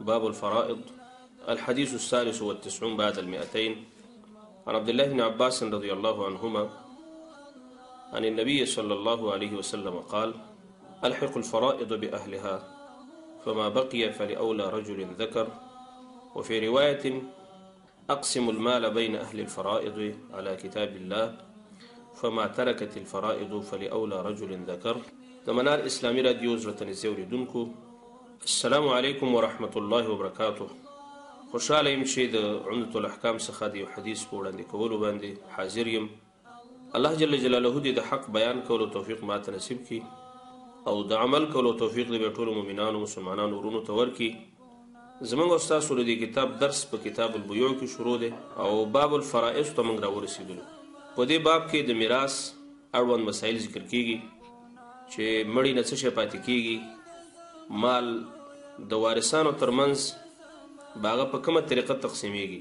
باب الفرائض الحديث الثالث والتسعون بعد المئتين عن عبد الله بن عباس رضي الله عنهما عن النبي صلى الله عليه وسلم قال ألحق الفرائض بأهلها فما بقي فلأولى رجل ذكر وفي رواية اقسم المال بين اهل الفرائض على كتاب الله فما تركت الفرائض فلأولى رجل ذكر د منار اسلامي رادیو زړه ته نږدې اورېدونکو السلام علیکم ورحمت الله وبرکاته خوشاله یم چې د عمدة الاحکام څخه د یو حدیث په وړاندې کولو باندې حاضر یم الله جل جلاله دې د حق بیان کولو توفیق ماته نصیب کړي او د عمل کولو توفیق دې ټولو مؤمنانو مسلمانانو ورونو ته ورکړي زمونږ او ستاسو له دې کتاب درس په کتاب البیوع کې شروع دی او باب الفرائض ته موږ راورسېدلو په دې باب کې د میراث اړوند مسایل ذکر کیږي چې مړی نه څه شی پاتې کیږي مال د وارثانو ترمنځ باغه په کومه طریقه تقسیمیږي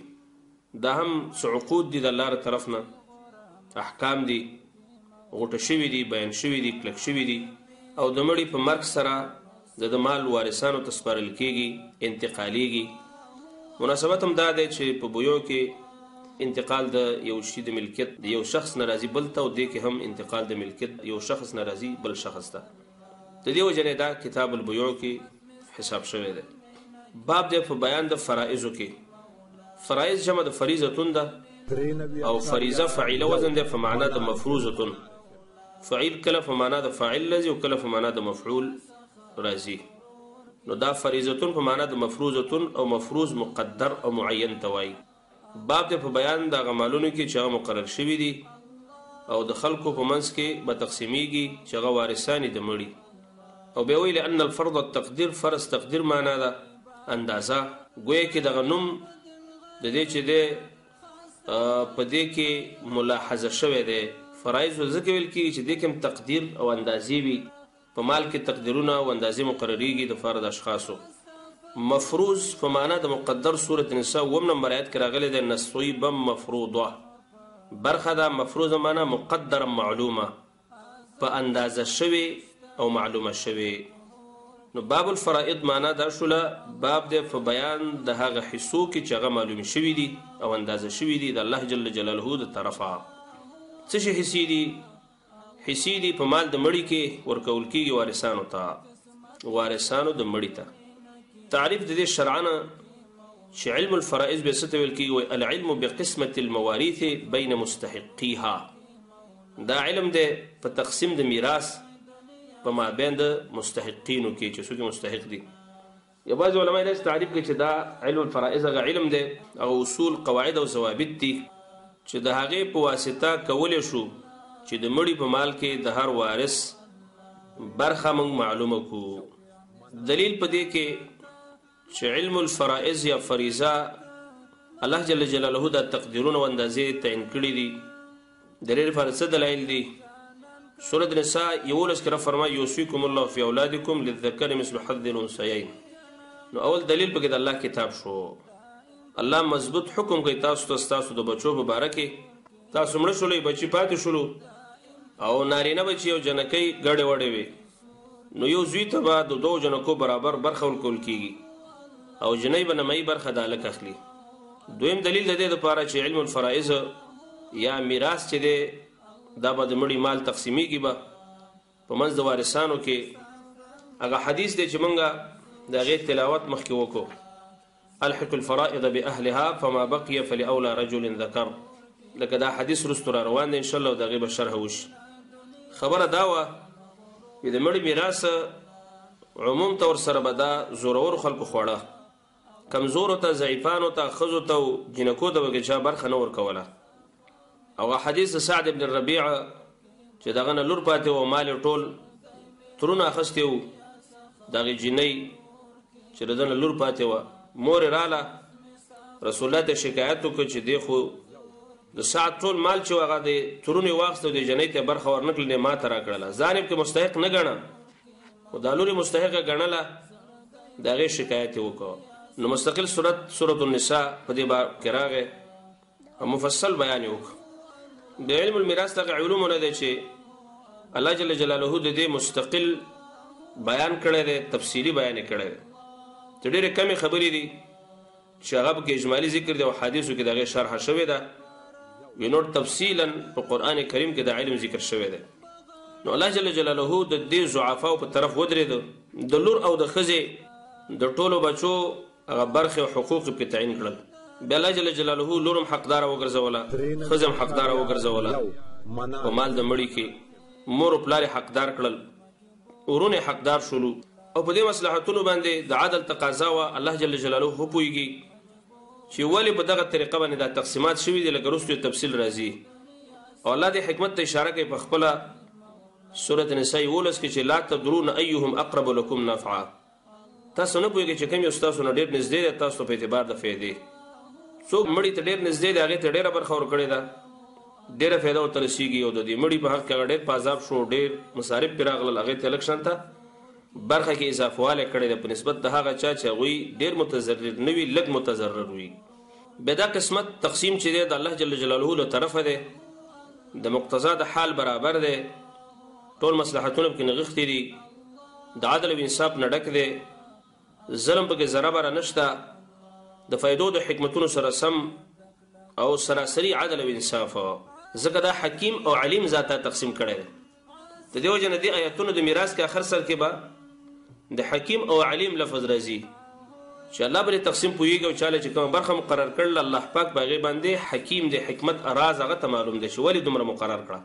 دا هم څه عقود دي د الله له طرف نه احکام دي غوټه شوي دي بیان شوي دي کلک شوي دي او د مړي په مرګ سره د د مال وارثانو ته سپارل کیږي انتقالیږي مناسبت هم دا دی چې په بویو کې انتقال د یو شي د ملکیت د یو شخص ناراضي بل ته او دې کې هم انتقال د ملکیت یو شخص ناراضي بل شخص ته د دې وجنه دا کتاب البيوع کې حساب شوی دی باب دی په بیان د فرائض کې فرائض جمع د فریضه ده او فریضه فعیله وزن ده په معنا د مفروضه فعیل کله په معنا د فاعل لذي او کله په معنا د مفعول راځي نو دا فریضه په معنا د مفروضه او مفروض مقدر او معین توای باب دی په بیان د هغه مالونو کې چې هغه مقرر شوي دي او د خلکو په منځ کې به تقسیمیږي چې هغه وارثان د مړي او به ویل ان الفرض التقدیر فرض تقدیر معنا ده اندازه ګویا کې دغه نوم د دې چې ده په دې کې ملاحظه شوې ده فرایض ځکه ویل کېږي چې د کوم تقدیر او اندازې وي په مال کې تقدیرونه او اندازې مقرریږي د پاره د اشخاصو. مفروض په معنی د مقدر سورة نساء اووم نمبر آیت کې راغلی دی نصیبا مفروضا برخه ده مفروض معنی مقدرا معلومه په اندازه شوې او معلومه شوې نو باب الفرائض معنی دا شوله باب دی په بیان د هغه حصو کې چې هغه معلومې شوې دي او اندازه شوې دي د الله جل جلاله د طرفه څه شي حصې دي حصي دي په مال د مړي کې ورکول کېږي وارثانو ته وارثانو د مړي ته تعریف د دې شرعنه چې علم الفرائض به څه ویل کېږي وایي العلم بقسمة المواريث بين مستحقيها دا علم دی په تقسیم د میراث په مابین د مستحقینو کې چې څوک مستحق دي یو بعضې علماء یې داسې تعریف کړې چې دا علم الفرائض هغه علم دی، هغه اصول، قواعد او ضوابط دي چې د هغې په واسطه کولی شو چې د مړي په مال کې د هر وارث برخه موږ معلومه کړو. دلیل په دې کې چې علم الفرائض یا فریضه الله جل جلاله دا تقدیرونه او اندازې تعین کړي دي. دلیل لپاره څه دلایل دي سورة نساء یولس کې فرمایي یوصیکم الله فی اولادکم للذکر مثل حظ الانثیین نو اول دلیل پکې د الله کتاب شو الله مضبوط حکم کوي تاسو ته تاسو د بچو په باره کې تاسو مړه شولې بچي پاتې شولو او نارینه بچي او جنکۍ ګډې وډې وي نو یو زوی ته به د دوو جنکو برابر برخه ورکول کېږي او جنۍ به نمایي برخه د هلک اخلي. دویم دلیل د دې لپاره چې علم الفرائض یا میراث چې دی دا به د مړي مال تقسیمېږي به په منځ د وارثانو کې هغه حدیث دی چې مونږ د هغې تلاوت مخکې وکړو الحق الفرائض باهلها فما بقي فلاولى رجل ذکر لکه دا حدیث رستو را روان دی ان شاء الله دغه به شرح وشي خبره دا و چې د مړي میراث عموم تور سره به دا زورور خلکو خوړه کمزور ته ضعیفانو ته خزو ته جنکو ته به چا برخه نه ور کوله او حدیث د سعد ابن الربيع چې دغه نه لور پاتې و مال ټول ترونه اخستې وو دغه جنۍ چې دغه نه لور پاتې و مور رااله رسول الله ته شکایت وکړ چې دی خو د ساعت ټول مال چې هغه دی ترونه واخستو دی جنۍ ته برخه ورنکړل نه ما ترا کړل ځانب کې مستحق نه غنه خو دا لوري مستحق غنله دغه شکایت وکړ نو مستقل صورت سورۃ النساء په دې باب کې راغی مفصل بیان یې وکړ د علم المیراث دغه علومو نه دی چې الله جل جلاله د دې مستقل بیان کړی دی تفصیلي بیان یې کړی دی ته ډېرې کمې خبرې دي چې هغه پکې اجمالي ذکر دی او حدیثو کې د هغې شرحه شوې ده وی نور تفصیلا په قرآن کریم کې د علم ذکر شوی دی نو الله جل جلاله د دې ضعفاو په طرف ودرېد د لور او د ښځې د ټولو بچو هغه برخې او حقوق یې پرې تعین کړل، بیا الله جل جلاله لور هم حقداره وګرځوله، ښځه هم حقداره وګرځوله، په مال د مړي کې مور او پلار یې حقدار کړل، ورونه یې حقدار شولو او په دې مصلحتونو باندې د عدل تقاضا وه، الله جل جلاله ښه پوهېږي چې ولې په دغه طریقه باندې دا تقسیمات شوي دي، لکه وروسته یې تفصیل راځي او الله دې حکمت ته اشاره کوي په خپله سورة نساء یوولس کې چې لا تدرون ایهم اقرب لکم نفعا. تاسو نه پوهیږئ چې کوم یو ستاسو نه ډېر نږدې دی تاسو په اعتبار د فایدې څوک مړي ته ډېر نږدې دی هغې ته ډېره برخه ورکړې ده ډېره فایده ورته رسېږي او د دې مړي په حق کې هغه ډېر په عذاب شو ډېر مصارف پرې راغلل هغې ته لږ شان ته برخه کې اضافهوالی کړی دی په نسبت د هغه چا چې هغوی ډېر متضرر نه وي لږ متضرر وي بیا دا قسمت تقسیم چې دی د الله جل جلاله له طرفه دی د مقتضا د حال برابر دی ټول مصلحتونه پکې نغښتي دي د عدل او انصاف نه ډک دی ظلم پکې ذره بره نشته د فائدو د حکمتونو سره سم او سراسری عدل او انصاف ځکه دا حکیم او علیم ذاته تقسیم کړي د دیو جن دی آیاتونو د میراث کې اخر سر کې به د حکیم او علیم لفظ راځي چې الله بری تقسیم پویږي او چاله چې کوم برخه مقرر کړل الله پاک باغې باندې حکیم د حکمت اراز هغه ته معلوم دي چې ولی دومره مقرر کړه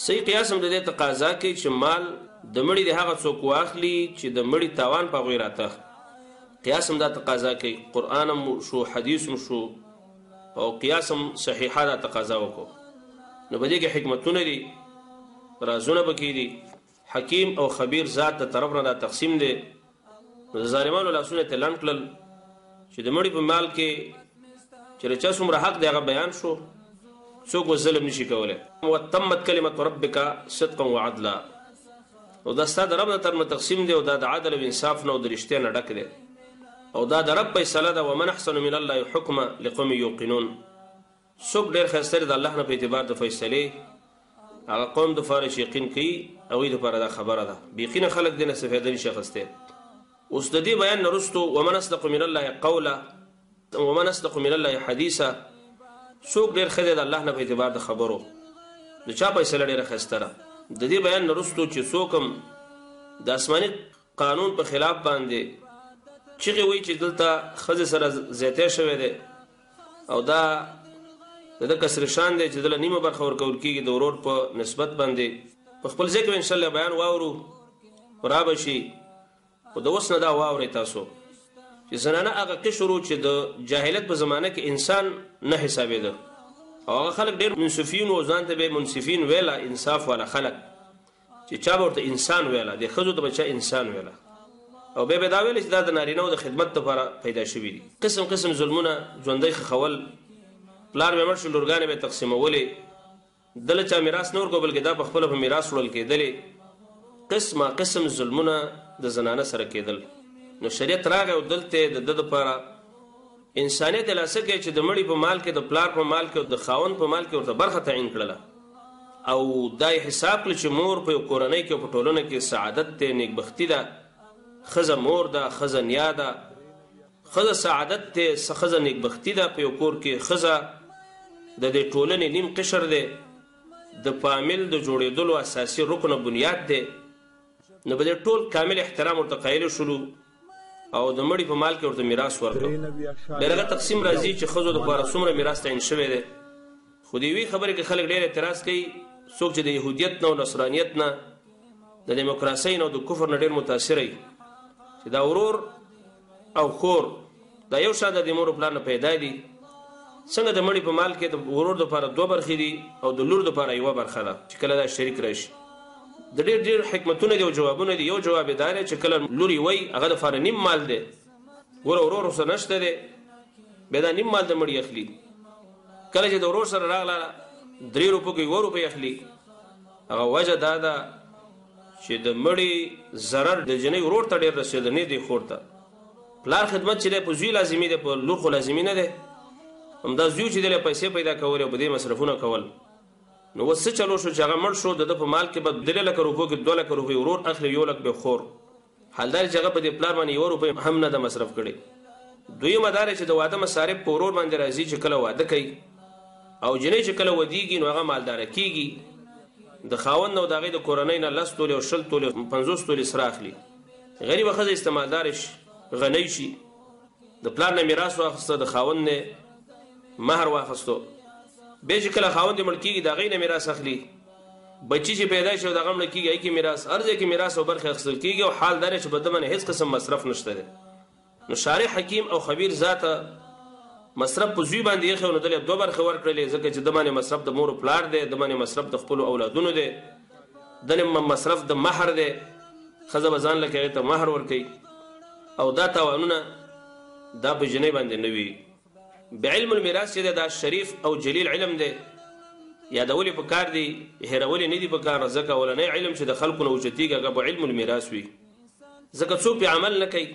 صحیح قیاس هم د دې تقاضا کوي چې مال د مړي دې هغه څوک واخلي چې د مړي تاوان په هغوی راته قیاس هم دا تقاضا کوي قرآن هم شو حدیث هم شو او قیاس هم صحیحه دا تقاضا وکړو نو په دې کې حکمتونه دي رازونه پکې دي حکیم او خبیر ذات د طرف نه دا تقسیم دی نو د ظالمانو لاسونه یې ته لنډ کړل چې د مړي په مال کې چې د چا څومره حق دی هغه بیان شو څوک اوس ظلم نشي کولی وتمت کلمت ربک صدقا وعدلا او دا ستا د رب د طرف نه تقسیم دی او دا د عدل او انصاف نه او د رښتیا نه ډک دی او دا د رب فیصله ده ومن احسن من الله حکما لقوم یوقنون څوک ډېر ښایسته دی د الله نه په اعتبار د فیصلې هغه قوم دپاره چې یقین کوي هغوی دپاره دا خبره ده بېخي نه خلک دې نه څه فایده نشي اخیستی اوس د دې بیان نه وروسته ومن اصدق من الله قولا ومن اصدق من الله حدیثا څوک ډېر ښه دی د الله نه په اعتبار د خبرو د چا فیصله ډېره ښایسته ده د دې بیان نه وروسته چې څوک هم د آسماني قانون په خلاف باندې چیغې وهي چې دلته ښځې سره زیاتی شوی دی او دا د ده کسر شان دی چې دله نیمه برخه ورکول کېږي د ورور په نسبت باندې په خپل ځای کې به انشاءالله بیان واورو را به شي خو د اوس نه دا واورئ تاسو چې زنانه هغه قشر و چې د جاهلیت په زمانه کې انسان نه حسابېده او هغه خلک ډېر منصفین و ځان ته به منصفین ویله انصاف والا خلک چې چا به ورته انسان ویله د ښځو ته به چا انسان ویله او بیا به دا ویل چې دا د نارینهو د خدمت لپاره پیدا شوي دي قسم قسم ظلمونه ژوندی ښخول پلار به مړ شو لورګانې به تقسیمولې دله چا میراث نه ورکو بلکې دا په خپله په میراث وړل کېدلې قسمه قسم ظلمونه د زنانه سره کېدل نو شریعت راغی او دلته د ده دپاره انسانیت یې لا څه کړي چې د مړي په مال کې، د پلار په مال کې او د خاوند په مال کې ورته برخه تعین کړله او دا یې حساب کړل چې مور په یو کورنۍ کې او په ټولنه کې سعادت دی، نیکبختي ده، ښځه مور ده، ښځه نیا ده، ښځه سعادت دی، ښځه نیکبختي ده، په یو کور کې ښځه د دې ټولنې نیم قشر دی، د فامیل د جوړېدلو اساسي رکن او بنیاد دی، نو په دې ټول کامل احترام ورته قایل شولو. او د مړي په مال کې ورته میراث ورکړو بیا دغه تقسیم راځي چې ښځو لپاره څومره میراث تعین شوی دی خو د یوې خبرې کې خلک ډېر اعتراض کوي څوک چې د یهودیت نه او نصرانیت نه د دیموکراسۍ نه او د کفر نه ډېر متاثر وي چې دا ورور او خور دا یو شان ده د مور او پلار نه پیدا دي څنګه د مړي په مال کې د ورور لپاره دوه برخې دي او د لور لپاره یوه برخه ده چې کله دا شریک راشي د ډېر ډېر حکمتونه دي او جوابونه دي یو جواب یې دا دی چې کله لور یې وایي هغه لپاره نیم مال دی ګوره ورور ورسره نشته دی بیا دا نیم مال د مړي اخلي کله چې د ورور سره راغله درې روپو کې یوه روپۍ اخلي هغه وجه دا ده چې د مړي ضرر د جنۍ ورور ته ډېر رسېده نه دی خور ته پلار خدمت چې دی په زوی لازمي دی په لور خو لازمي نه دی همدا زوی چې دی پیسې پیدا کول او په دې مصرفونه کول نو وس چلو شو چې هغه مړ شو د په مال کې به درې لک روپو کې دوه لک روپۍ ورور اخلي یو لک به خور حالدار چې هغه په دې پلار باندې یو روپۍ هم نه د مصرف کړي دوی مدار چې د واده مصارف په ورور باندې راځي چې کله واده کوي او جنې چې کله ودیږي نو هغه مالدار کیږي د خاوند او دغه د کورنۍ نه لس تولې او شل تولې 50 تولې سره اخلي غریبه ښځه استعمالداره شي، غنۍ شي، د پلار نه میراث واخیسته، د خاوند نه یې مهر واخیستو، بیا چې کله خاوند یې مړ کېږي، د هغې نه میراث اخلي، بچي چې پیدا شي او د هغه مړ کېږي، هغه کې میراث، هر ځای کې میراث او برخې اخیستل کېږي او حال دا دی چې په ده باندې هېڅ قسم مصرف نشته دی. نو شارح حکیم او خبیر ذاته مصرف په زوی باندې ایښی او نو ده له دوه برخې ورکړلې ځکه چې ده باندې مصرف د مور و پلار دی، ده باندې مصرف د خپلو اولادونو دی، ده له مصرف د مهر دی، ښځه به ځان لکه هغې ته مهر ورکوي او دا تاوانونه دا په جینۍ باندې نه وي. علم المیراث چې دا شریف او جلیل علم دی یادول په کار دی هیرول نه دی په کار ځکه ولنې علم چې د خلکو نه اوچتیږي هغه په علم المیراث وي ځکه څوک په عمل نه کوي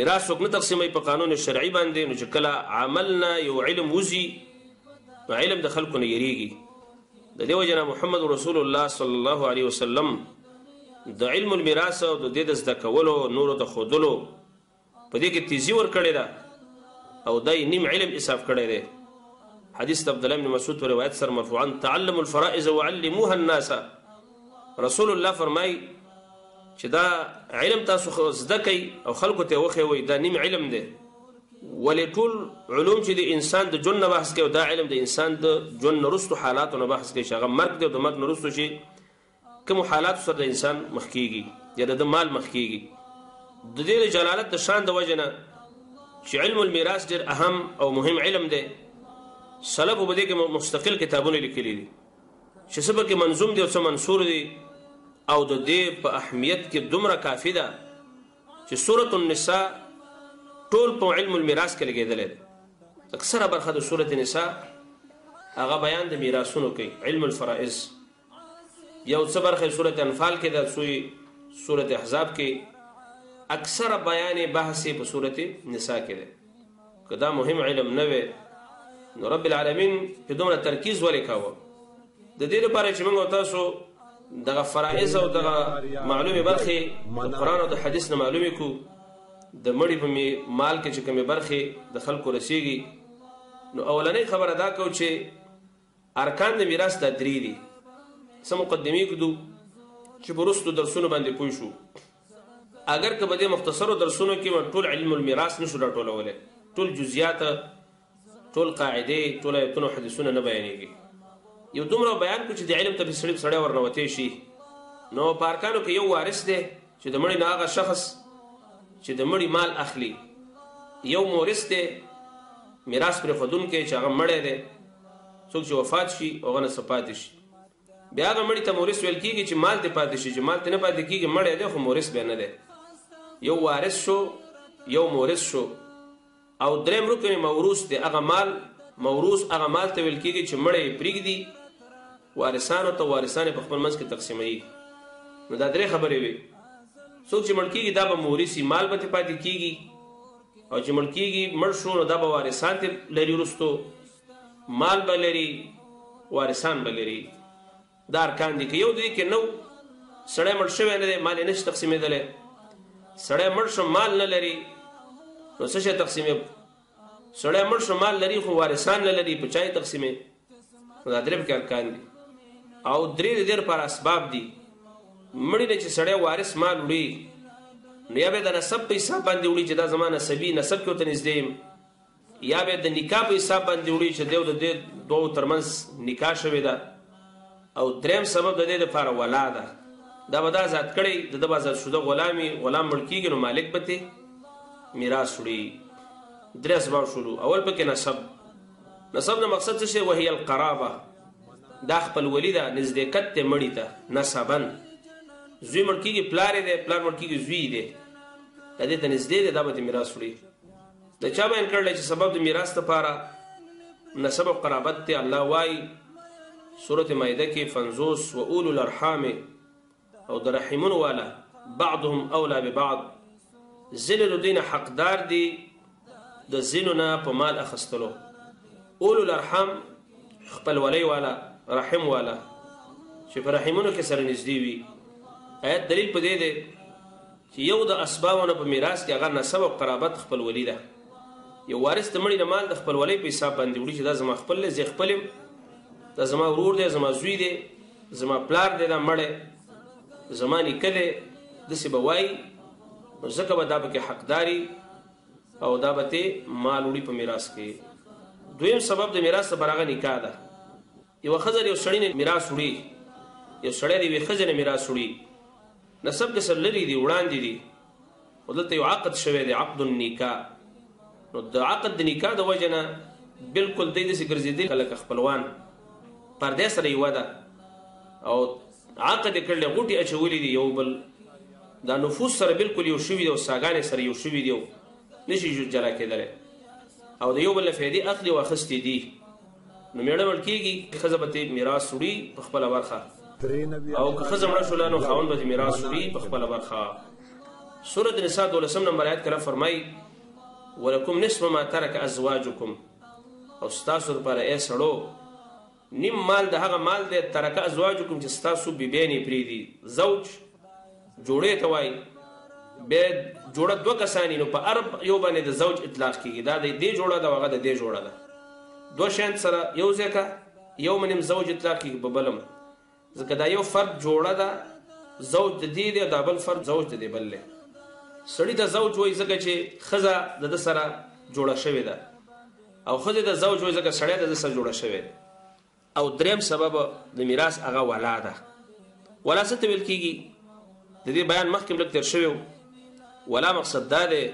میراث څوک نه تقسیموي په قانون شرعي باندې نو چې کله عملنا یو علم وزي نو علم د خلکو نه یریږي د دیو جنا محمد رسول الله صلی الله علیه وسلم د علم المیراث او د دې د زده کولو نورو ته خودلو په دې کې تیزی ور کړی دا او دای نیم علم اساف کړی دی حدیث عبد الله بن مسعود روایت سره مرفوعا تعلم الفرائض وعلموها الناس رسول الله فرمای چې دا علم تاسو زده کوي او خلکو ته وخی وي دا نیم علم دی ولې ټول علوم چې د انسان د جن بحث کوي دا علم د انسان د جن نرستو حالاتو نه بحث کوي چې هغه مرګ دی او د مرګ نرستو شي کومو حالاتو سره د انسان مخ کېږي یا د ده مال مخ کېږي د دې د جلالت د شان د وجې نه چې علم المیراث ډېر اهم او مهم علم دی سلفو په دې کې مستقل کتابونه لیکلي دي چې څه پکې منظوم دي او څه منصور دي او د دې په اهمیت کې دومره کافي ده چې سورة النساء ټول په علم المیراث کې لګېدلی دی اکثره برخه د سورة النساء هغه بیان د میراثونو کوي علم الفرائض یو څه برخه سورت انفال کې ده څوی سورت احزاب کې اکثره بیان بحث په سورت نساء کې ده که دا مهم علم نه وي نو رب العالمین په دومره ترکیز ولې کاوه د دې لپاره چې موږ تاسو دغه فرایض او دغه معلومه برخه د قران او د حدیث نه معلومه کو د مړي په مال کې چې کومه برخه د خلکو رسیږي نو اولنې خبره دا کو چې ارکان د میراث دا درې دي. څه مقدمې ږدو چې په وروستو درسونو باندې پوه شو. اګر که په دې مختصرو درسونو کې مو ټول علم المیراث نه شو راټولولی، ټول جزیات، ټول قاعدې، ټول ایتونه او حدیثونه نه بیانېږي. یو دومره بیان کړو چې دې علم ته پرې سړی په سړی ورنوتی شي. نو په ارکانو کې یو وارث دی چې د مړي نه هغه شخص چې د مړي مال اخلي، یو مورث دی میراث پرېښودونکی چې هغه مړی دی، څوک چې وفات شي او غنه سپاتې شي بیا هغه مړی ته مورث ویل کیږي چې مال ته پاتې شي چې مال ته نه پاتې کیږي مړی دی خو مورث به نه دی یو وارث شو یو مورث شو او دریم رکن موروث دی هغه مال موروث هغه مال ته ویل کیږي چې مړی پریږدي وارثانو ته وارثان په خپل منځ کې تقسیموي نو دا درې خبرې وي څوک چې مړ کیږي دا به مورثي مال به پاتې کیږي او چې مړ کیږي مړ شو نو دا به وارثان لري وروسته مال به لري وارثان به لري دا ارکان دي که یو دوی کې نو سړی مړ شوی نه دی مال یې نشي تقسیمېدلی سړی مړ شو مال نه لري نو څه شی تقسیمې سړی مړ شو مال لري خو وارثان نه لري په چا یې تقسیمې نو دا درې پکې ارکان دي او درې د دې لپاره اسباب دي مړی نه چې سړی وارث مال وړي نو یا به د نسب په حساب باندې وړي چې دا زما نسبي نسب کې ورته نږدې یم یا به د نکاح په حساب باندې وړي چې دیو د دې دوو ترمنځ نکاح شوې ده او دریم سبب د دې لپاره ولا ده دا به دا ذات کړی د د بازار شوده غلامي غلام مړ کیږي نو مالک به ته میراث وړي درې اسباب شروع اول پکې نسب نسب نه مقصد څه شی وهي القرابه دا خپلولي ده نزدېکت دی مړي ته نسبا زوی مړ کېږي پلار یې دی پلار مړ کېږي زوی دی دا دې ته نږدې دی دا به دې میراث وړي د چا بیان کړی چې سبب د میراث لپاره نسب او قرابت دی الله وایي سورة مائده کې فنزوس و اولو الارحام او د رحمونو والا بعضهم اولا ببعض ځینې د دوی نه حقدار دي د ځینو نه په مال اخستلو اولو الارحام خپلولۍ والا رحم والا چې په رحمونو کې سره نږدې وي آیت دلیل په دې دی چې یو د اسبابونو په میراث کې هغه نسب او قرابت خپلولي ده یو وارث د مړي د مال د خپلولۍ په حساب باندې وړي چې دا زما خپل دی زه خپل یم دا زما ورور دی زما زوی دی زما پلار دی دا مړی زما نیکه دی داسې به وایي نو ځکه به دا پکې حقداري او دا به تې مال وړي په میراث کې دویم سبب د میراث سره هغه نکاح ده یو خزر یو سړی نه میراث وړي یو سړی دی وی خزر نه میراث وړي نسب کې سره لري دی وړاندې دي خو دلته یو عقد شوی دی عقد النکاح نو د عقد د نکاح د وجه نه بلکل دی داسې ګرځېدلي لکه خپلوان پردی سره یوه ده او عقد یې کړلی غوټې اچولي دي یو بل دا نفوس سره بلکل یو شوي دی او ساګانې سره یو شوي دی او نشي جلا کېدلی او د یو بل نه فایدې اخلي او اخیستې دي نو مېړه مړ کېږي، ښځه به ترې میراث وړي په خپله برخه او که ښځه مړه شوله نو خاوند به ترې میراث وړي په خپله برخه. سورة نساء دولسم نمبر آیت کې الله فرمایي ولکم نصف ما ترک ازواجکم او ستاسو لپاره ای سړو نیم مال د هغه مال دی ترک ازواجکم چې ستاسو بیبیانې پرېږدي زوج جوړې ته وايي به جوړه دوه کسانی نو په ارب یو باندې د زوج اطلاق کیږي دا د دې جوړه دا وغه د دې جوړه ده دوه شین سره یو ځکه یو منم زوج اطلاق کیږي په بلم ځکه دا یو فرد جوړه ده زوج د دې دی دا بل فرد زوج د دې بل له سړی ته زوج وای ځکه چې خزه د سره جوړه شوې ده او خزه د زوج وای ځکه سړی د سره جوړه شوې ده او دریم سبب د میراث هغه ولا ده ولا څه ته ویل کیږي د دې بیان مخکې لږ تیر شوی ولا مقصد دا دی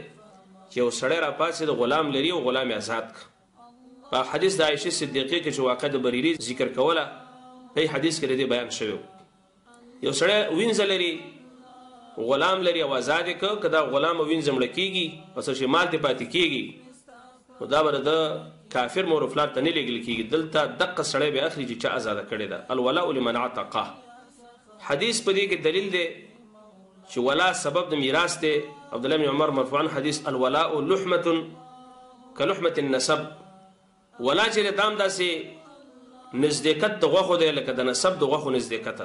چې یو سړی را پاسې د غلام لري او غلام آزاد کړ په حدیث د عائشه صدیقې کې چې واقع د بریری ذکر کوله په حدیث کې د دې بیان شوی یو سړی وینځه لري غلام لري او آزاد یې کړ که دا غلام او وینځه مړه کېږي پس چې مال ترې پاتې کېږي نو دا به د کافر مور او پلار ته نه لېږل کېږي دلته دقه سړی به اخلي چې چا ازاده کړې ده الولاء لمن عتقه حدیث په دې کې دلیل دی چې ولا سبب د میراث دی عبدالله بن عمر مرفوعا حدیث الولاء لحمة كلحمة النسب ولا چېرې دا هم داسې نزدېکت د غوښو دی لکه د نسب د غوښو نزدېکت.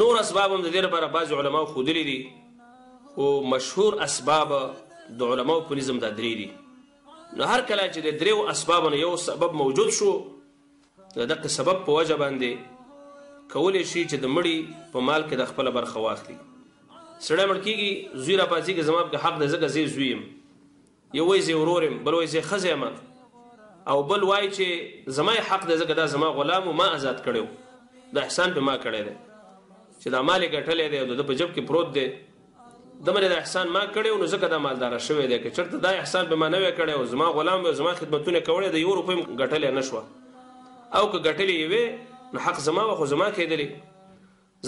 نور اسباب هم د دې لپاره بعضې علماو ښودلي دي خو مشهور اسباب د علماو په نظم دا درې دي. نو هر کله چې د درېو اسبابو نه یو سبب موجود شو د دقې سبب په وجه باندې کولی شي چې د مړي په مال کې د خپله برخه واخلي. سړی مړ کېږي زوی راپاڅېږي زما په حق دی ځکه زه یې زوی یم یو وایي زه ورور یم، بل وایي زه ښځه یم او بل وایي چې زما یې حق دی ځکه دا زما غلام و ما ازاد کړی و، دا احسان پې ما کړی دی چې دا مال یې ګټلی دی او د ده په جب کې پروت دی دمنه دا احسان ما کړی نو ځکه دا مالدار شوی دی که چرته دا احسان به ما نه وی کړی او زما غلام به زما خدمتونه کولې د یو روپۍ ګټلې نشو او که ګټلې وي نو حق زما خو زما کېدلی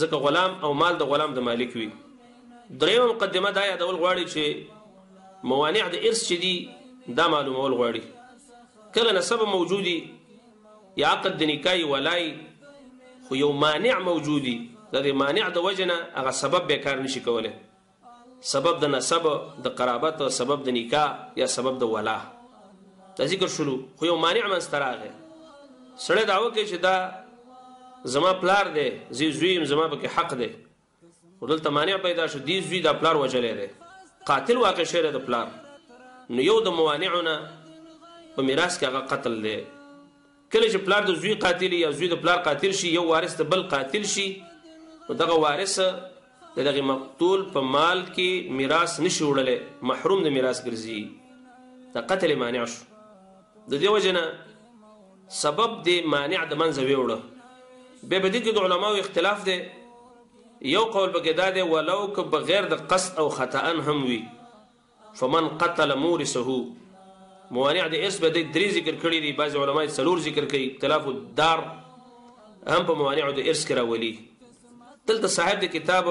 ځکه غلام او مال د غلام د مالک وي. درېیمه مقدمه دا یادول غواړي چې موانع د ارث چې دي دا معلومول غواړي. کله نسب موجودي یا عقد د نکاح ولای خو یو مانع موجودي د دې مانع د وجنه هغه سبب به کار نشي کولای سبب د نسب د قرابت او سبب د نکاح یا سبب د ولا ته ذکر شروع خو یو مانع منځ ته راغی سړی دعوه کوي چې دا زما پلار دی زی زوی هم زما پکې حق دی خو دلته مانع پیدا شو دی زوی دا پلار وجلی دی قاتل واقع شوی د پلار نو یو د موانعونه په میراث کې هغه قتل دی کله چې پلار د زوی قاتل یا زوی د پلار قاتل شي یو وارث د بل قاتل شي نو دغه وارث د دغه مقتول په مال کې میراث نشي وړلې محروم د میراث ګرځي د قتل مانع شو د دې وجنه سبب د مانع د منځه ویوړه به بدی کې د علماو اختلاف دی یو قول بګدا دی ولو که بغیر د قصد او خطا هم وي فمن قتل مورثه موانع د اس به درې ذکر کړي دي بعض علما یې څلور ذکر کوي اختلاف الدار هم په موانع د ارث کې راولي دلته صاحب د کتاب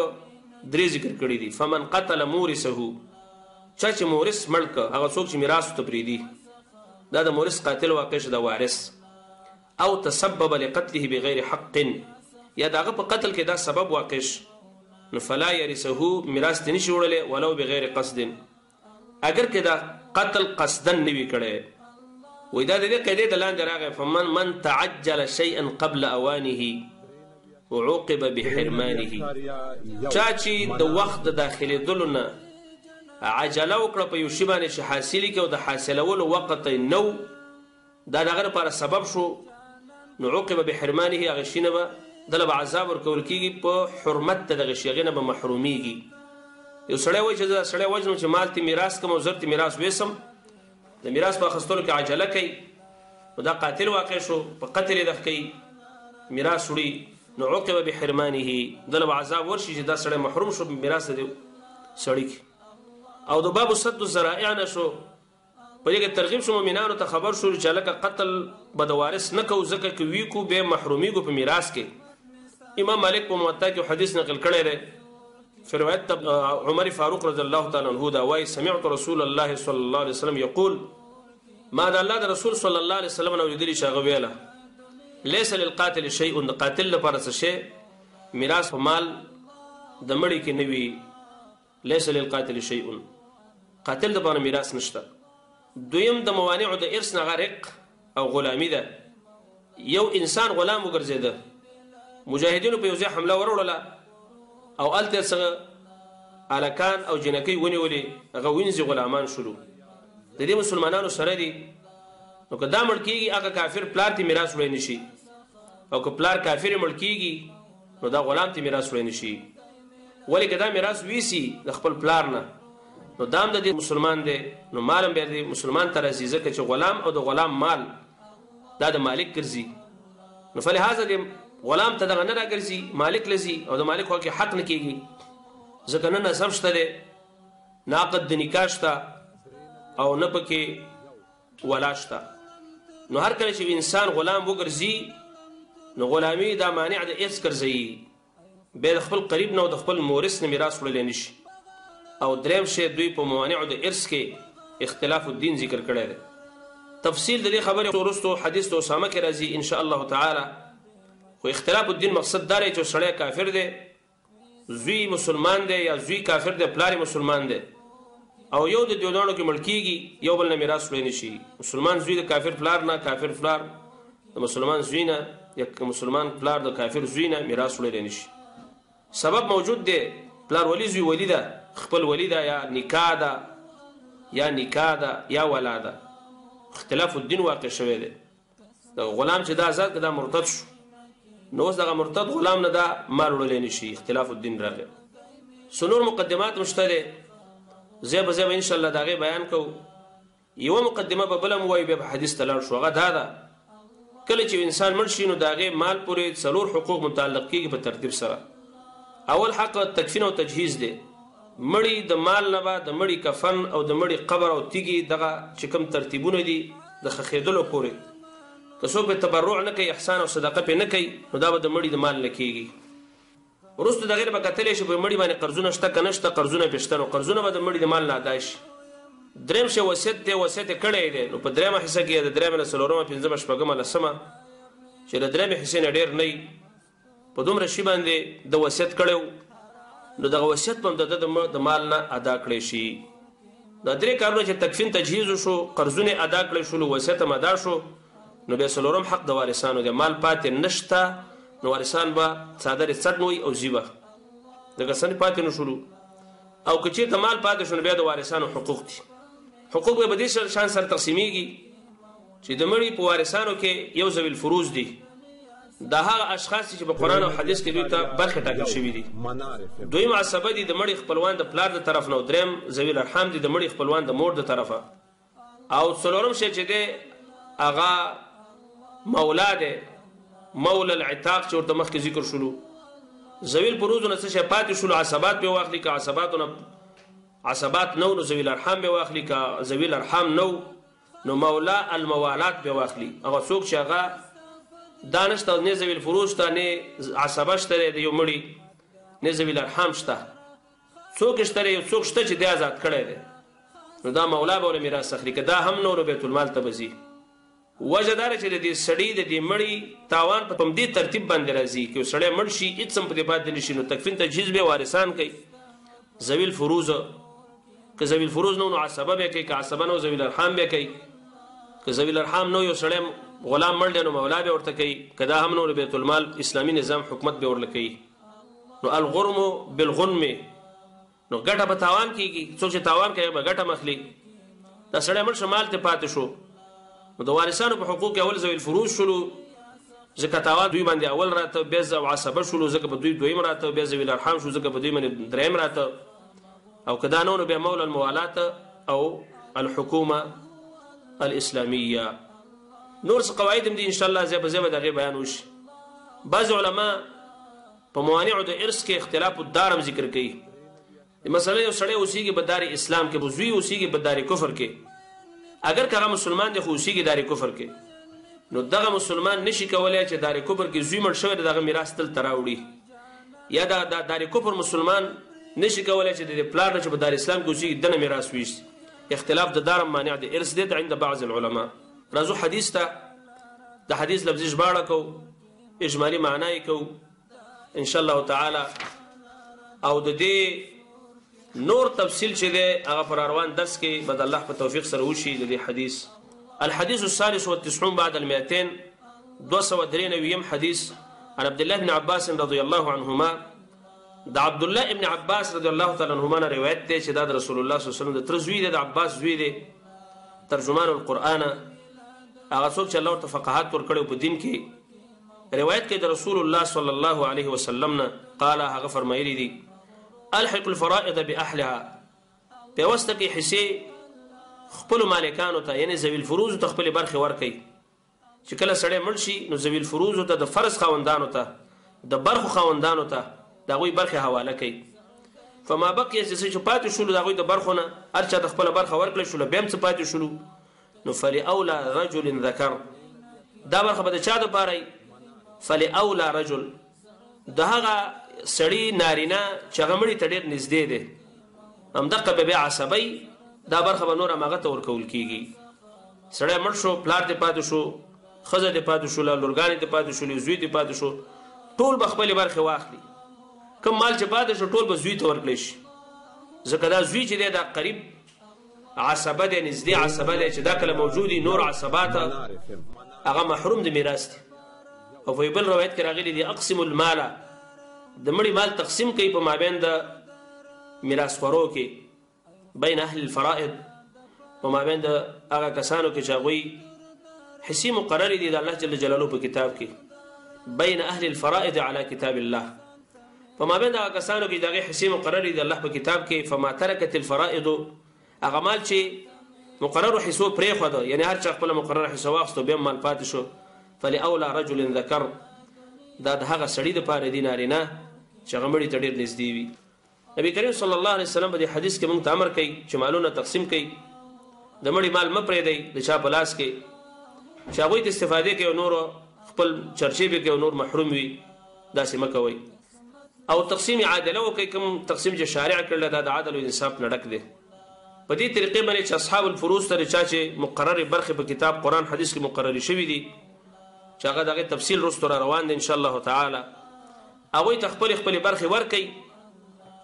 درې ذکر کړي دي فمن قتل مورثه چا چې مورث مړ کړ هغه څوک چې میراث ته پریدي دا د مورث قاتل واقع شه د وارث او تسبب لقتله بغیر حق یا د هغه په قتل کې دا سبب واقع شو نو فلا یرثه میراث ته نشي وړلی ولو بغیر قصد اگر که دا قتل قصدا نه وي کړی وای دا د دې قاعده د لاندې راغی فمن من تعجل شيئا قبل اوانه وعوقب بحرمانه چا چې د وخت د داخلي دلونه عجله وکړه په یو شی باندې چې حاصل کې او د حاصلولو وخت نو دا د هغه لپاره سبب شو نو عوقب بحرمانه هغه شي نه به دله به عذاب ورکول کېږي په حرمت د دغه شي هغې نه به محرومېږي یو سړی وایي چې زه سړی وژنم چې مال ترې میراث کړم او زر ترې میراث ویسم د میراث په اخیستلو کې عجله کوي نو دا قاتل واقع شو په قتل یې دغ کوي میراث وړي نو عوقب بحرمانه دله به عذاب ورشي چې دا سړی محروم شو میراث دی سړی او د باب سد الذرائع نه شو په دې کې ترغیب شو مؤمنانو ته خبر شو چې لکه قتل به د وارث نه کو ځکه کې وی کو به محرومي کو په میراث کې امام مالک په موطا کې حدیث نقل کړی دی في رواية عمر فاروق رضي الله تعالى عنه دا واي سمعت رسول الله صلى الله عليه وسلم يقول ما دا الله دا رسول صلى الله عليه وسلم نو دي شغه ویلا ليس للقاتل شيء د قاتل لپاره څه شي میراث مال د مړي کې نوي ليس للقاتل شيء قاتل د پاره ميراث نشته دویم د موانع د ارث نه غرق او غلامی ده یو انسان غلام وګرځیده مجاهدینو په یو ځای حمله وروړله او الته څنګه الکان او جنکی ونیولې هغه وینځي غلامان شلو د دې مسلمانانو سره دي نو که دا مړ کیږي هغه کافر پلار ته میراث وړي نشي او که پلار کافر مړ کیږي نو دا غلام ته میراث وړی نشي ولې که دا میراث ویسی د خپل پلار نه نو دام د دې مسلمان دی نو مالم به دې مسلمان تر ازي ځکه چې غلام او د غلام مال دا د مالک ګرځي نو فلهذا دې غلام ته دغه نه راګرځي مالک لذي او د مالک هوکي حق نه کیږي ځکه نه نسب شته دی ناقد د نکاح شته او نه پکې ولا شته نو هر کله چې انسان غلام وګرځي نو غلامي دا مانع د هیڅ ګرځوي بیا د خپل قریب نه او د خپل مورث نه میراث وړلی نه شي او دریم شی دوی په موانعو د ارث کې اختلاف الدین ذکر کړی دی تفصیل د دې خبرې وروسته حدیث د اسامه کې راځي ان شاء الله تعالی خو اختلاف الدین مقصد دا دی چې سړی کافر دی زوی مسلمان دی یا زوی کافر دی پلار مسلمان دی او یو د دیودانو کې مړ کیږي یو بل نه میراث وړي نشي مسلمان زوی د کافر پلار نه کافر پلار د مسلمان زوی نه یا مسلمان پلار د کافر زوی نه میراث وړي نشي سبب موجود دی پلار ولی زوی ولی ده خپل ولی ده یا نکاح ده یا نکاح ده یا ولا ده اختلاف الدین واقع شوی دی دغه غلام چې دا آزاد کړه دا مرتد شو نو اوس دغه مرتد غلام نه دا مال وړلې نشي اختلاف الدین راغی سنور مقدمات مشته ده زه به زه ان شاء الله داغه بیان کو یو مقدمه به بلم وای به حدیث تلل شو غا دا ده کله چې انسان مړ شي نو داغه مال پورې څلور حقوق متعلق کیږي په ترتیب سره اول حق تکفین او تجهیز ده مړي د مال نه به د مړي کفن او د مړي قبر او تیږي دغه چې کوم ترتیبونه دي د خخېدلو پورې که څوک به تبرع نه کوي احسان او صدقه پې نه کوي نو دا به د مړي د مال نه کېږي وروسته د غیر به کتلی شي په مړي باندې قرضونه شته که نشته قرضونه پې شته نو قرضونه به د مړي د مال نه ادا شي دریم شی وصیت دی وصیت یې کړی دی نو په دریمه حصه کې د دریمه نه څلورمه پنځمه شپږمه لسمه چې د دریمې حصې نه ډېر نه په دومره شي باندې د وصیت کړو نو دغه وصیت په د د مال نه ادا کړی شي دا درې کارونه چې تکفین تجهیز شو قرضونه ادا کړی شو وصیت هم ادا شو نو به سلورم حق د وارثانو د مال پاتې نشته نو وارثان به څادر څټنوي او زیبه دغه سن پاتې نشولو او کچې ته مال پاتې شون بیا د وارثانو حقوق دي حقوق به دې شان سره تقسیمیږي چې د مړي په وارثانو کې یو ذوی الفروض دي دا هغه اشخاص چې په قران او حدیث کې دوی ته برخه ټاکل شوې دي دویم عصبه دي د مړي خپلوان د پلار د طرف نه دریم ذوی الارحام دي د مړي خپلوان د مور د طرفه او څلورم شی چې دی هغه مولا دی مولا العتاق چې ورته مخکې ذکر شولو ذوی الفروض نه څه پاتې شول عصبات به واخلي که عصبات نه عصبات نو ذوی الارحام به واخلي که ذوی الارحام نو نو مولا الموالات به واخلي هغه څوک چې هغه دا نشته نه ذوي الفروض شته نه عصبه شته دی د یو مړي نه ذوي الارحام شته څوک شته یو څوک شته چې دی آزاد کړی دی نو دا مولا به له میراث اخلي که دا هم نور بیت المال ته به ځي وجه دا چې د دې سړي د دې مړي تاوان په همدې ترتیب باندې راځي که یو سړی مړ شي هېڅ هم په دې باندې نه شي نو تکفین تجهیز به وارثان کوي ذوي الفروض که ذوی الفروز نه نو عصبه به کوي که عصبه نه ذوی الارحام به کوي که ذوی الارحام نه یو سړی غلام مړ دی نو مولا به ورته کوي که دا هم نور بیت المال اسلامي نظام حکومت به ورله کوي نو الغرم بالغنم نو ګټه په تاوان کیږي څوک چې تاوان کوي به ګټه مخلي دا سړی مړ شمال ته پاتې شو نو د وارثانو په حقوق اول ذوی الفروز شلو ځکه تاوا دوی باندې اول راته بیا ځو عصبه شلو ځکه په دوی دویم راته بیا ذوی الارحام شو ځکه په دوی باندې دریم راته او که دا نه نو بیا مولا الموالات او الحکومه الاسلامیه نور څه قواعد هم دي ان شاء الله زیبه زیبه دغه بیان وشي بعض علما په موانع د ارث کې اختلاف الدار هم ذکر کوي د مسله یو سړی اوسېږي په دار اسلام کې بوزوی اوسېږي په دار کفر کې اگر کغه مسلمان دی خو اوسېږي دار کفر کې نو دغه مسلمان نشي کولای چې دار کفر کې زوی مړ شوی دغه میراث تل تراوړي یا دا دا دار کفر مسلمان نشي کولای چې د پلار نه چې په دار اسلام کې اوسېږي دنه میراث ویشت اختلاف د دار مانع د ارث دی عند بعض العلماء راځو حدیث ته د حدیث لفظي ژباړه کو اجمالی معنی کو ان شاء الله تعالی او د دې نور تفصیل چې دی هغه په راروان درس کې به د الله په توفیق سره وشي د دې حدیث الحديث الثالث والتسعون بعد المئتين دوه سوه درې نویم حدیث عن عبد الله بن عباس رضی الله عنهما د عبد الله ابن عباس رضی الله تعالی عنهما نه روایت دی چې دا د رسول الله صلی الله علیه وسلم د تر زوی دی د عباس زوی دی ترجمان القرآن هغه څوک چې الله ورته فقاهت ورکړی په دین کې روایت کې د رسول الله صلی الله علیه وسلم نه قال هغه فرمایلی دی الحق الفرائض باهلها پیوسته کې حصے خپل مالکانو ته یعنی ذویل فروز ته خپل برخه ورکي چې کله سړی مړ شي نو ذویل فروز ته د فرض خوندانو ته د برخو خوندانو ته دا غوي برخه حواله کوي فما بقي چې چې پاتې شول دا غوي د برخونه ارچا د خپل برخه ورکړل شول بیا هم څه پاتې شول نو فلی اولا رجل ذکر دا برخه به چا د پاره فلی اولا رجل د هغه سړي نارینه چې هغه مړي ته ډېر نږدې دی همدقه به بیا عصبۍ دا برخه به نور هم هغه ته ورکول کېږي سړی مړ شو پلار دې پاتې شو ښځه دې پاتې شوله لورګانې دې پاتې شولې زوی دې پاتې شو ټول به خپلې برخې واخلي کوم مال چې پاتې شو ټول به زوی ته ورکړی شي ځکه دا زوی چې دی دا قریب عصبه دی نږدې عصبه دی چې دا کله موجودي نور عصبات هغه محروم د میراث دي او په بل روایت کې راغلي دي اقسم المال د مړي مال تقسیم کوي په مابین د میراث خورو کې بین اهل الفرائض په مابین د هغه کسانو کې چې هغوی حسی مقرر دي د الله جل جلاله په کتاب کې بین اهل الفرائض علی کتاب الله په مابین د هغه کسانو کې د هغې حصې مقررې دي د الله په کتاب کې فما ترکت الفرائض هغه مال چې مقررو حصو پرېښوده یعنې هر چا خپله مقرره حصه واخیستو بیا مال پاتې شو فلأولا رجل ذکر دا د هغه سړي دپاره دي نارینه چې هغه مړي ته ډېر نږدې وي نبی کریم صلی الله علیه وسلم په دې حدیث کې موږ ته امر کوي چې مالونه تقسیم کړئ د مړي مال مه پرېږدئ د چا په لاس کې چې هغوی ته استفادې کوي او نور خپل چرچې به کوي او نور محروم وي داسې مه کوئ او تقسیم عادله وکړئ کوم تقسیم چې شارع کړل دا د عدل او انصاف نه ډک دی په دې طریقې باندې چې اصحاب الفروض ته چا چې مقرره برخه په کتاب قران حدیث کې مقرره شوې دي چې هغه دغه تفصیل رستو را روان دي ان شاء الله تعالی هغه ته خپل خپل برخه ورکي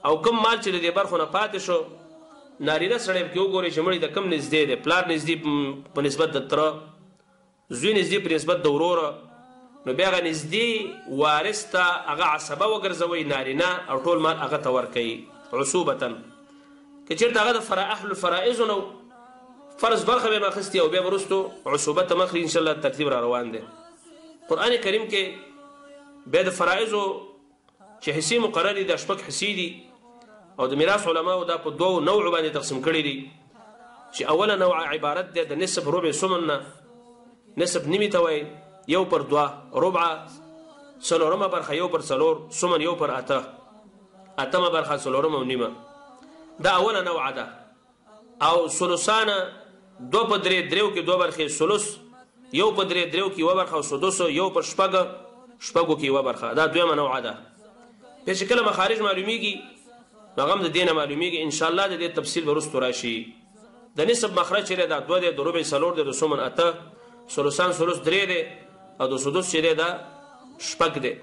او کم مال چې د برخو نه پاتې شو نارینه سړی کې وګوري چې مړي د کم نږدې دی پلار نږدې په نسبت د تر زوی نږدې په نسبت د ورور نو بیا هغه نږدې وارث ته هغه عصبه وګرځوي نارینه او ټول مال هغه ته ورکوي عصوبة که چېرته هغه د فرا اهل الفرائض نه فرض برخه به مخستي او بیا ورستو عصوبه ته مخري ان شاء الله ترتیب را روان دي قران کریم کې به د فرایض چه حصی مقرر دی دا شپږ حصی دی او د میراث علماو دا په دوو نوع باندې تقسیم کړی دی چې اوله نوع عبارت ده د نصف ربع سمن نه نصف نیمه ته وای یو پر دوا ربع څلورمه برخه یو پر څلور سمن یو پر اته اتمه برخه څلورمه او نیمه دا اوله نوع ده او ثلثان دوه په درې درېو کې دوه برخې ثلث یو په درې درېو کې یوه برخه او سدس یو په شپږ شپږو کې یوه برخه دا دویمه نوعه ده بیا چې کله مخارج معلومیږي نو هغه هم د دې نه معلومیږي انشاءالله د دې تفصیل به وروسته راشي د نسب مخرج چې دی دا دوه دی د ربع څلور دی د سمن اته ثلثان ثلث درې دی او د سدس چې دی دا شپږ دی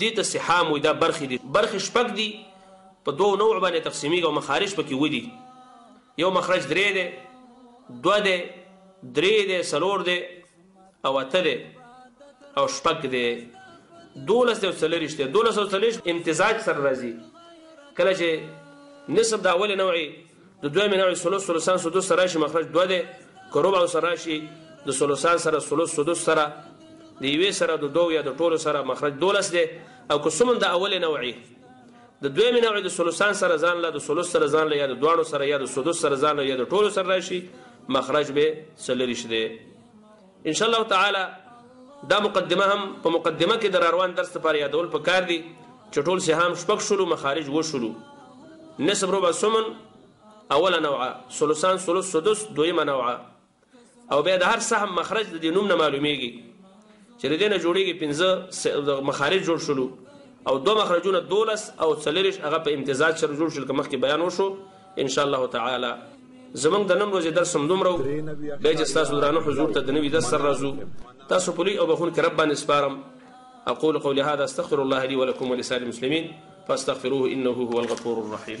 دې ته سحام وي دا برخې دي برخې شپږ دي په دوو نوع باندې تقسیمیږي او مخارج پکې اووه دي یو مخرج درې دی دوه دی درې دی څلور دی او اته دی او شپږ دی دولس دی او څلوېښت دی دولس او څلوېښت امتزاج سره راځي کله چې نسب د اولې نوعې د دویمې نوع ثلث ثلثان سدس سره راشي مخرج دوه دی که ربع سره راشي د ثلثان سره ثلث سدس سره د یوې سره د دوو یا د ټولو سره مخرج دولس دی او که سمن د اولې نوعې د دویمې نوعې د ثلثان سره ځان له د ثلث سره ځان له یا د دواړو سره یا د سدس سره ځان له یا د ټولو سره راشي مخرج به څلوریشت دی ان شاء الله تعالی دا مقدمه هم په مقدمه کې د راروان درس لپاره یادول پکار دي چې ټول سهام شپږ شولو مخارج وشولو نسب ربع سمن اوله نوعه ثلثان ثلث سدس دویمه نوعه او بیا د هر سهم مخرج د دې نوم نه معلومیږي چې د دې نه جوړیږي پنځه مخارج جوړ شولو او دو مخرجونه دولس او څلورش هغه په امتزاج سره جوړ شول که مخکې بیان وشو ان شاء الله تعالی زمونږ د نن ورځې درس همدومره و بیا چې ستاسو درانه حضور ته د نوي درس سره راځو تاسو په لوی او بخونکي رب باندې سپارم اقول قولي هذا استغفر الله لي ولكم ولسائر المسلمين فاستغفروه انه هو الغفور الرحيم